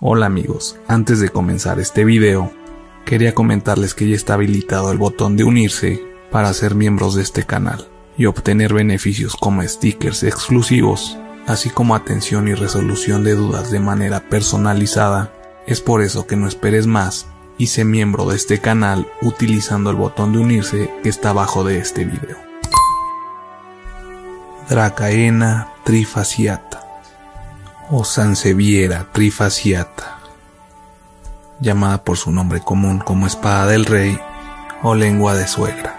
Hola amigos, antes de comenzar este video, quería comentarles que ya está habilitado el botón de unirse para ser miembros de este canal y obtener beneficios como stickers exclusivos, así como atención y resolución de dudas de manera personalizada. Es por eso que no esperes más y sé miembro de este canal utilizando el botón de unirse que está abajo de este video. Dracaena trifasciata o Sanseviera trifasciata, llamada por su nombre común como espada del rey o lengua de suegra.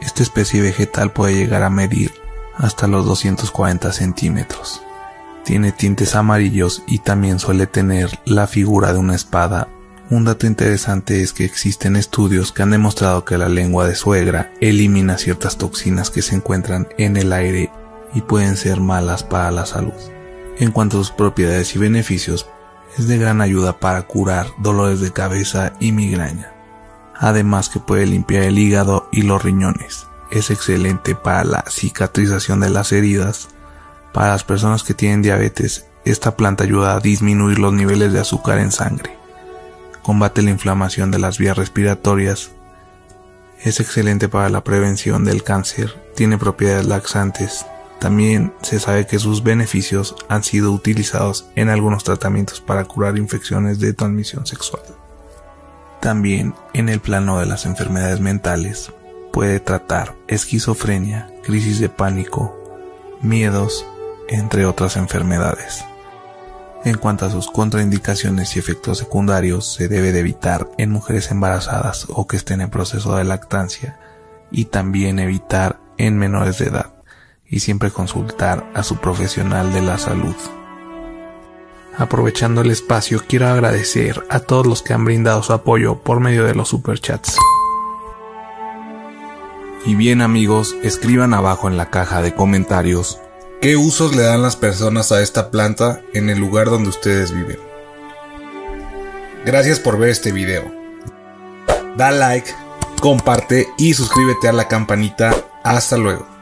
Esta especie vegetal puede llegar a medir hasta los 240 centímetros. Tiene tintes amarillos y también suele tener la figura de una espada. Un dato interesante es que existen estudios que han demostrado que la lengua de suegra elimina ciertas toxinas que se encuentran en el aire y pueden ser malas para la salud. En cuanto a sus propiedades y beneficios, es de gran ayuda para curar dolores de cabeza y migraña. Además que puede limpiar el hígado y los riñones. Es excelente para la cicatrización de las heridas. Para las personas que tienen diabetes, esta planta ayuda a disminuir los niveles de azúcar en sangre. Combate la inflamación de las vías respiratorias. Es excelente para la prevención del cáncer. Tiene propiedades laxantes, también se sabe que sus beneficios han sido utilizados en algunos tratamientos para curar infecciones de transmisión sexual. También en el plano de las enfermedades mentales puede tratar esquizofrenia, crisis de pánico, miedos, entre otras enfermedades. En cuanto a sus contraindicaciones y efectos secundarios, se debe de evitar en mujeres embarazadas o que estén en proceso de lactancia y también evitar en menores de edad y siempre consultar a su profesional de la salud. Aprovechando el espacio, quiero agradecer a todos los que han brindado su apoyo por medio de los superchats. Y bien amigos, escriban abajo en la caja de comentarios qué usos le dan las personas a esta planta en el lugar donde ustedes viven. Gracias por ver este video. Da like, comparte y suscríbete a la campanita. Hasta luego.